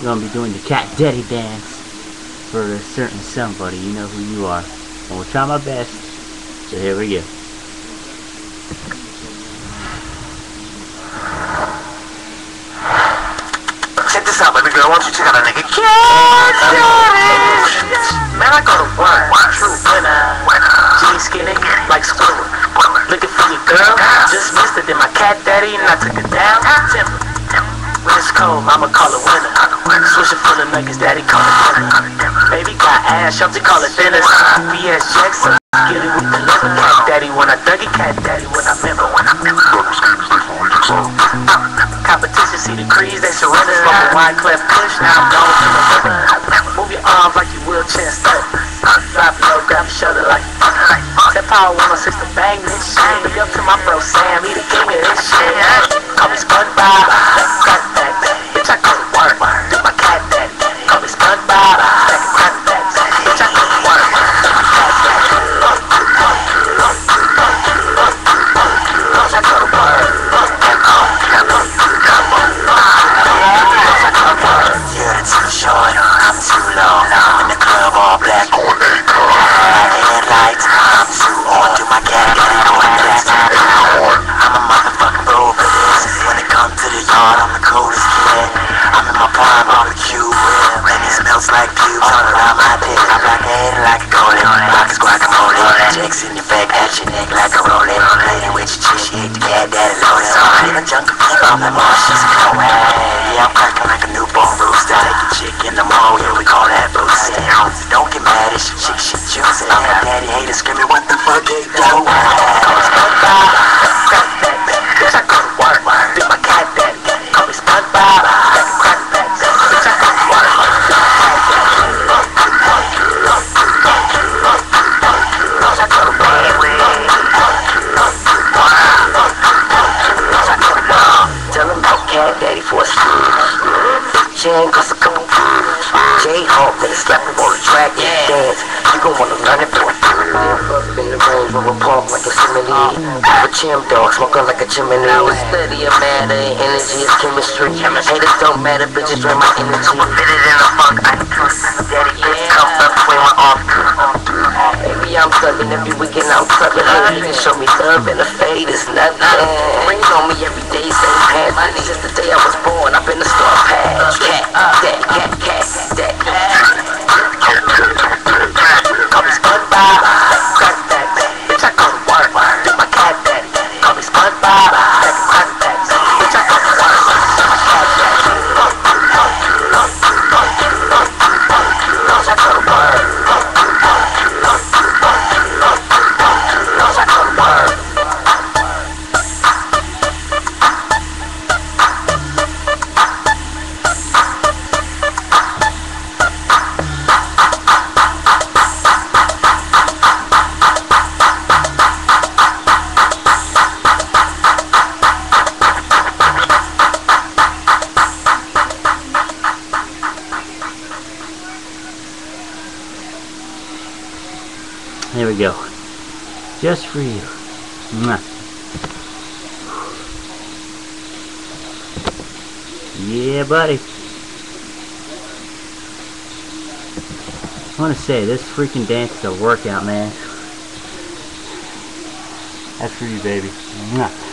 We're gonna be doing the cat daddy dance for a certain somebody. You know who you are. And we'll try my best. So here we go. Check this out, baby girl. Why don't you check out a nigga? Cat daddy. Man, I go to work. True winner. Jeans skinny like squirrel. Looking for your girl. Just missed it. Then my cat daddy and I took it down. Timber. When it's cold, I'ma call it winter. Full of nuggets, daddy call it dinner. Baby got ass, y'all to call it dinners. BS Jackson, get it with the liver. Cat daddy when I dug it, cat daddy when I remember. Competition, see the crease, they surrender. Smoking wine, cleft push, now I'm gone to the river. Move your arms like you chest up. Drop low, grab your shoulder like That power 106 to bang this shit. Big up to my bro Sam, he the king of this shit. Call me SpongeBob, I'm. I'm a motherfucking pro for. When it comes to the yard, I'm the coolest kid. I'm in my prime barbecue. And it smells like pubes all my dick. I black head like a goalie. Rockets guacamole. Chicks in your back, pat like a rolling. Playing with your chick, she hate the cat daddy loaded. So I need a jungle fever. I'm like, oh, she's a Yeah, I'm cracking like a newborn rooster. Take a chick in the mall, yeah, we call that boosting. Don't get mad, it's your chick, shit juicy. Speed. Chain cost a couple J-Hawk, then slap him on the track and dance. You gon' wanna learn it, boy. Up in the range, roll park like a simile. Have a chim dog, smoking like a chimney. Now it's steady, a matter, energy is chemistry. Haters don't matter, bitches drain my energy. I'm fitted in a funk, I can Daddy, bitch, comes up between my arms. Baby, I'm thugging every weekend, I'm clubbing. Can show me love and a fade is nothing. Ring on me every day, same pants. Since the day I was born, I've been a star patch. Daddy, cat, cat, daddy. There we go. Just for you. Mwah. Yeah, buddy. I want to say, this freaking dance is a workout, man. That's for you, baby. Mwah.